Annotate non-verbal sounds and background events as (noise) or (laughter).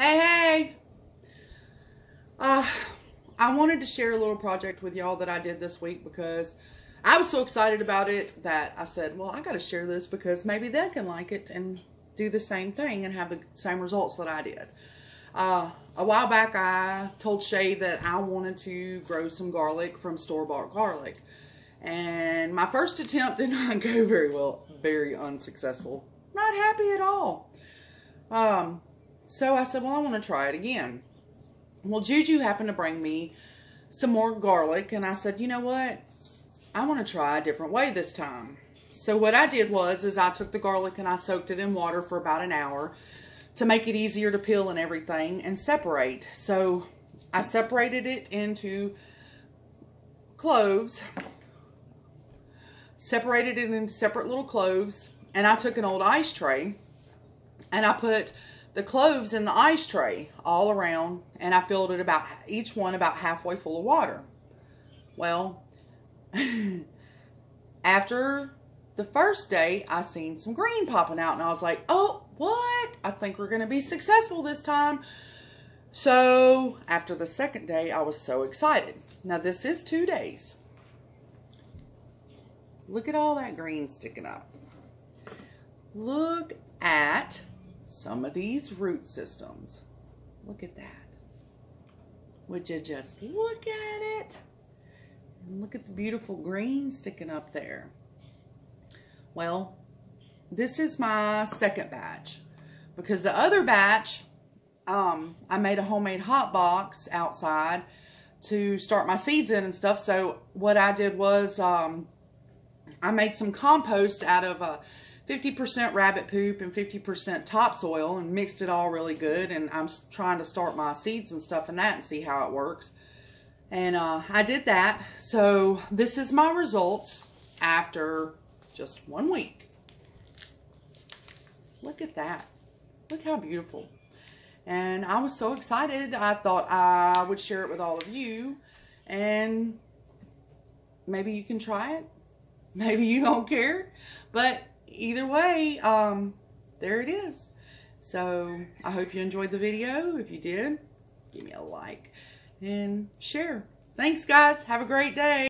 Hey, hey! Uh, I wanted to share a little project with y'all that I did this week because I was so excited about it that I said, well, I got to share this because maybe they can like it and do the same thing and have the same results that I did. Uh, a while back, I told Shay that I wanted to grow some garlic from store-bought garlic. And my first attempt did (laughs) not go very well. Very unsuccessful. Not happy at all. Um, so I said, well, I want to try it again. Well, Juju happened to bring me some more garlic. And I said, you know what? I want to try a different way this time. So what I did was, is I took the garlic and I soaked it in water for about an hour to make it easier to peel and everything and separate. So I separated it into cloves separated it into separate little cloves, and I took an old ice tray and I put the cloves in the ice tray all around and I filled it about each one about halfway full of water. Well, (laughs) after the first day, I seen some green popping out and I was like, oh, what? I think we're going to be successful this time. So after the second day, I was so excited. Now this is two days. Look at all that green sticking up. Look at some of these root systems. Look at that. Would you just look at it? And look at the beautiful green sticking up there. Well, this is my second batch because the other batch, um, I made a homemade hot box outside to start my seeds in and stuff. So what I did was um, I made some compost out of a 50% rabbit poop and 50% topsoil and mixed it all really good. And I'm trying to start my seeds and stuff in that and see how it works. And uh, I did that. So this is my results after just one week. Look at that. Look how beautiful. And I was so excited. I thought I would share it with all of you. And maybe you can try it. (laughs) Maybe you don't care. But either way, um, there it is. So I hope you enjoyed the video. If you did, give me a like and share. Thanks, guys. Have a great day.